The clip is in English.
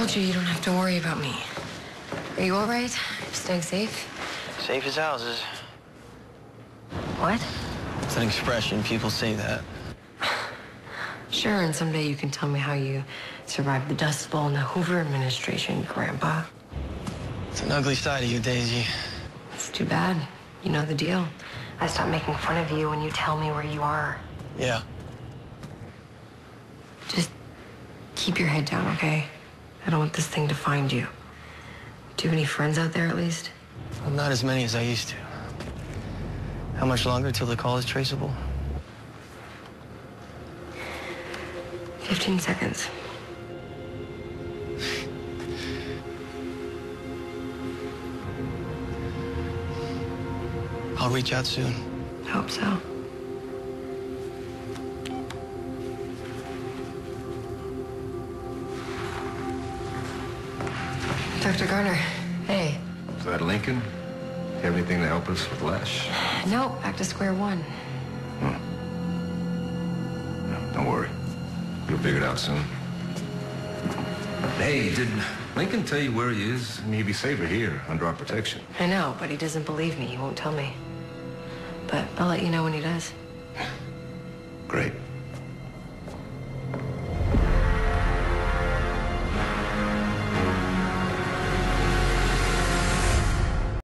told you you don't have to worry about me. Are you all right? Staying safe? Safe as houses. What? It's an expression. People say that. Sure, and someday you can tell me how you survived the Dust Bowl and the Hoover administration, Grandpa. It's an ugly side of you, Daisy. It's too bad. You know the deal. I stop making fun of you when you tell me where you are. Yeah. Just keep your head down, okay? I don't want this thing to find you. Do you have any friends out there at least? Well, not as many as I used to. How much longer till the call is traceable? 15 seconds. I'll reach out soon. Hope so. Dr. Garner, hey. Is that Lincoln? You have anything to help us with Lash? No, back to square one. Hmm. No, don't worry. You'll figure it out soon. Hey, did Lincoln tell you where he is? I mean, he'd be safer here, under our protection. I know, but he doesn't believe me. He won't tell me. But I'll let you know when he does. Great.